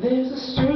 There's a story.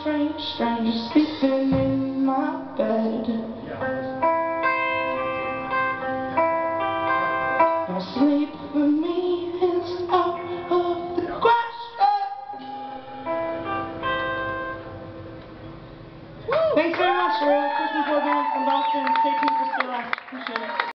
strange stranger sleeping in my bed. Now sleep for me is out of the question. Thanks very much for a Christmas program from Boston. Stay tuned for Stay Appreciate it.